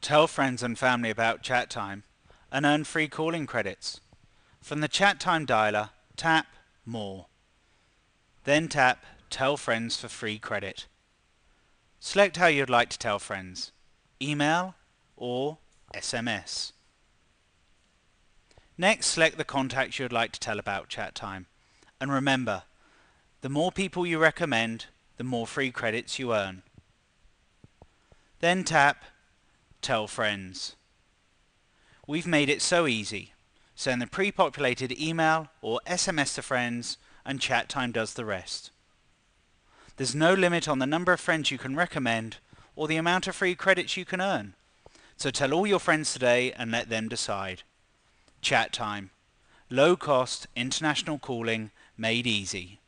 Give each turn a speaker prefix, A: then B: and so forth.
A: Tell friends and family about ChatTime and earn free calling credits. From the ChatTime dialer, tap More. Then tap Tell friends for free credit. Select how you'd like to tell friends, email or SMS. Next, select the contacts you would like to tell about ChatTime. And remember, the more people you recommend, the more free credits you earn. Then tap Tell Friends. We've made it so easy. Send the pre-populated email or SMS to friends and ChatTime does the rest. There's no limit on the number of friends you can recommend or the amount of free credits you can earn. So tell all your friends today and let them decide. ChatTime. Low cost international calling made easy.